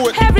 do it. Every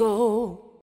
go.